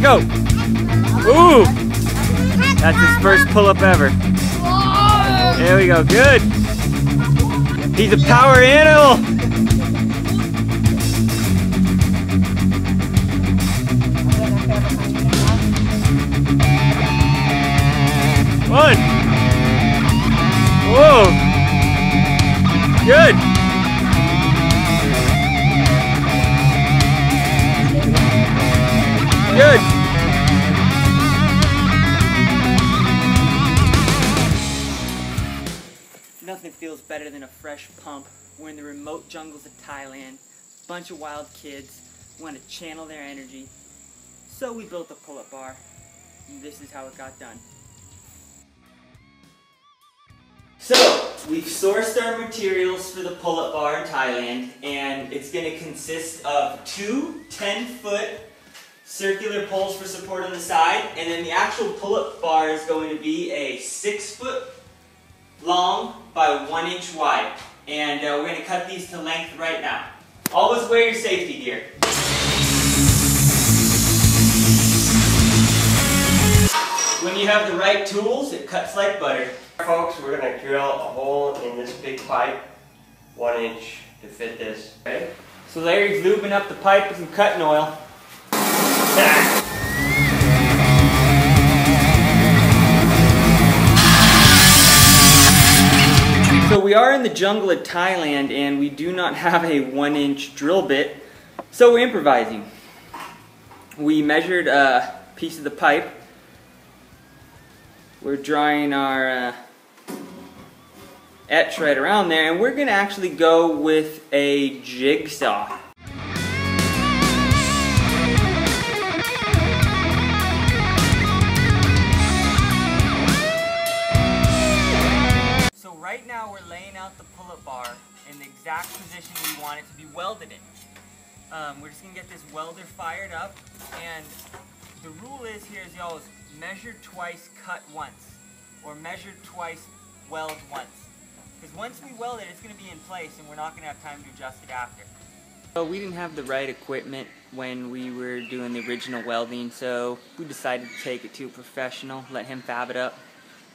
Go. Ooh. That's his first pull-up ever. There we go. Good. He's a power animal. One. Whoa. Good. Good. Nothing feels better than a fresh pump. We're in the remote jungles of Thailand. Bunch of wild kids want to channel their energy. So we built a pull-up bar. And this is how it got done. So, we've sourced our materials for the pull-up bar in Thailand, and it's going to consist of two 10-foot circular poles for support on the side, and then the actual pull-up bar is going to be a 6-foot long by 1 inch wide. And uh, we're going to cut these to length right now. Always wear your safety gear. When you have the right tools, it cuts like butter. Folks, we're gonna drill a hole in this big pipe, one inch to fit this, okay? So Larry's lubing up the pipe with some cutting oil. So we are in the jungle of Thailand and we do not have a one inch drill bit, so we're improvising. We measured a piece of the pipe. We're drawing our uh, etch right around there and we're gonna actually go with a jigsaw. Out the pull-up bar in the exact position we want it to be welded in. Um, we're just gonna get this welder fired up and the rule is here is y'all always measure twice, cut once. Or measure twice, weld once. Because once we weld it, it's going to be in place and we're not going to have time to adjust it after. So we didn't have the right equipment when we were doing the original welding, so we decided to take it to a professional, let him fab it up.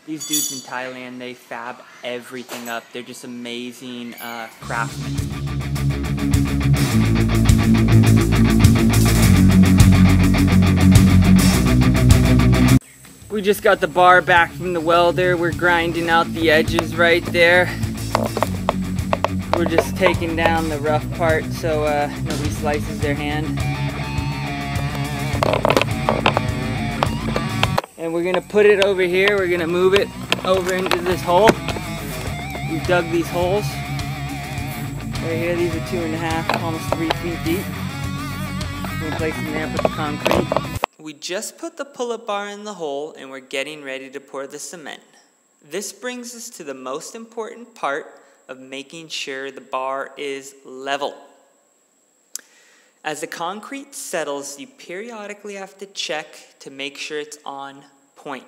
These dudes in Thailand, they fab everything up. They're just amazing uh, craftsmen. We just got the bar back from the welder. We're grinding out the edges right there. We're just taking down the rough part so uh, nobody slices their hand. And we're gonna put it over here. We're gonna move it over into this hole. We've dug these holes. Right here, these are two and a half, almost three feet deep. We'll place them there, put the concrete. We just put the pull-up bar in the hole and we're getting ready to pour the cement. This brings us to the most important part of making sure the bar is level. As the concrete settles, you periodically have to check to make sure it's on point.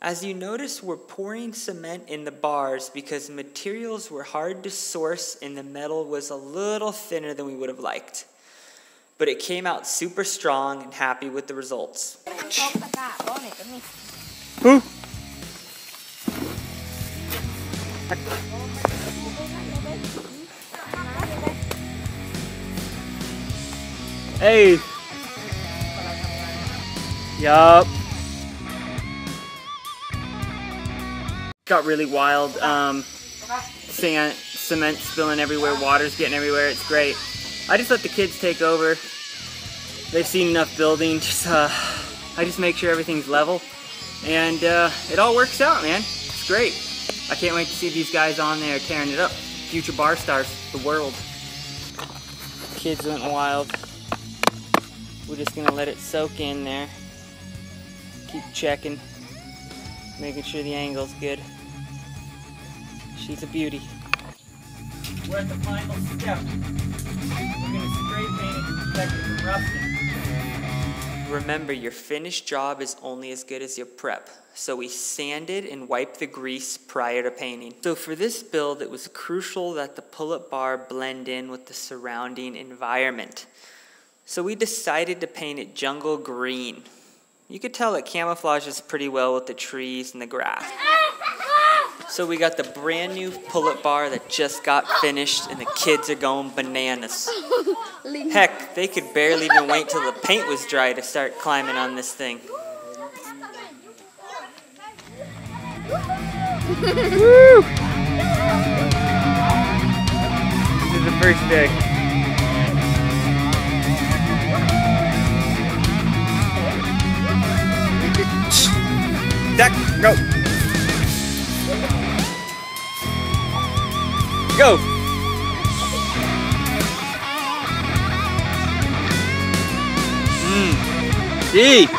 As you notice, we're pouring cement in the bars because materials were hard to source and the metal was a little thinner than we would have liked but it came out super strong and happy with the results. Ooh. Yup. Got really wild. Um, sand, cement spilling everywhere, water's getting everywhere. It's great. I just let the kids take over. They've seen enough building. Just, uh, I just make sure everything's level. And uh, it all works out, man. It's great. I can't wait to see these guys on there tearing it up. Future Barstarzz, the world. Kids went wild. We're just gonna let it soak in there. Keep checking, making sure the angle's good. She's a beauty. We're at the final step. We're gonna spray paint it to protect it from rusting. Remember, your finished job is only as good as your prep. So we sanded and wiped the grease prior to painting. So for this build, it was crucial that the pull-up bar blend in with the surrounding environment. So we decided to paint it jungle green. You could tell it camouflages pretty well with the trees and the grass. So we got the brand new pull-up bar that just got finished and the kids are going bananas. Heck, they could barely even wait till the paint was dry to start climbing on this thing. Woo! This is the first day. Go! Go! Mmm. Deep!